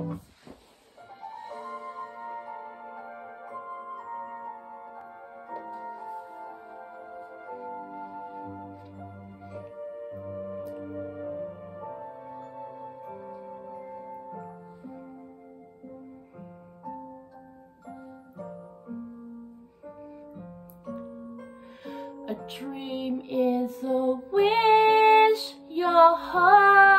A dream is a wish your heart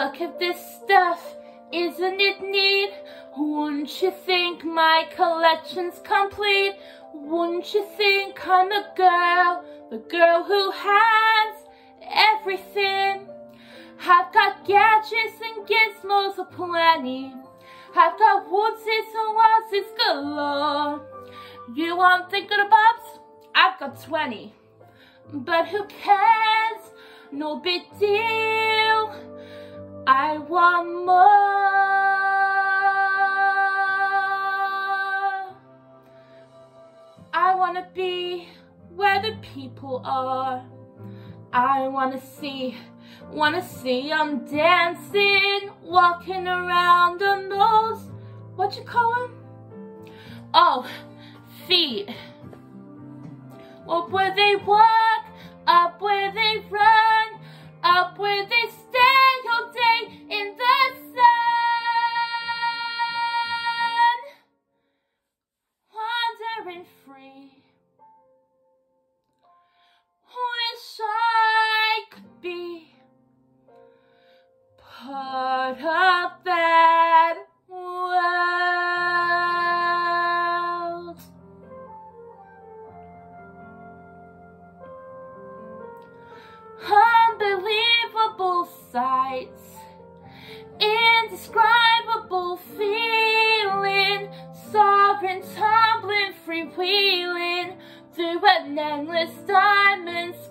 Look at this stuff, isn't it neat? Wouldn't you think my collection's complete? Wouldn't you think I'm the girl, the girl who has everything? I've got gadgets and gizmos aplenty. I've got whozits and whatzits galore. You want thingamabobs? I've got 20. But who cares? No big deal. I want more. I wanna be where the people are. I wanna see, wanna see I'm dancing, walking around on those, what you call them? Oh, feet. Up where they walk, up where they run, up where they stay part of that world. Unbelievable sights, indescribable feeling, soaring, tumbling, freewheeling through an endless diamond sky,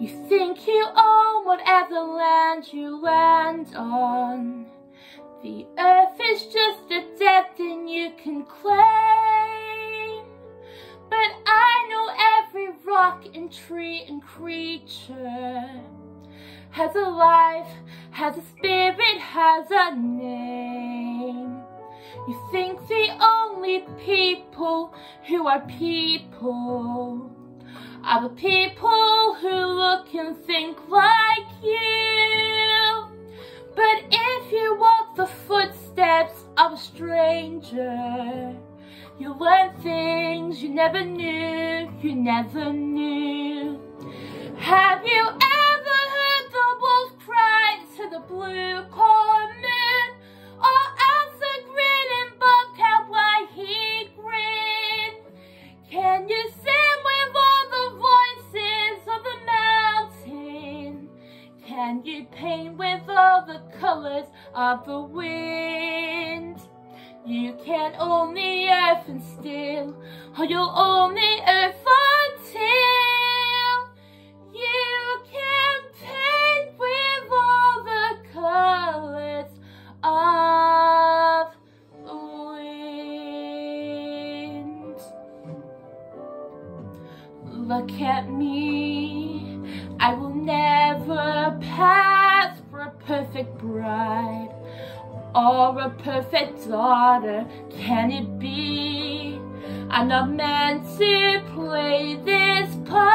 You think you own whatever land you land on. The earth is just a dead thing you can claim. But I know every rock and tree and creature has a life, has a spirit, has a name. You think the only people who are people are the people who look and think like you. But if you walk the footsteps of a stranger, you learn things you never knew, you never knew. Have you Can you paint with all the colors of the wind? You can own the earth and still, or you'll own the earth until you can paint with all the colors of the wind. Look at me, I will never pass for a perfect bride or a perfect daughter can it be? I'm not meant to play this part.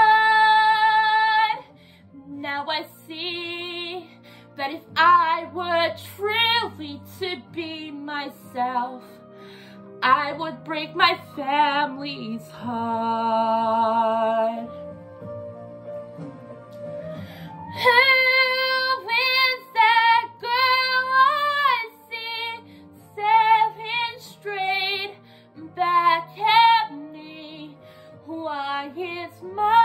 Now I see that if I were truly to be myself, I would break my family's heart. It's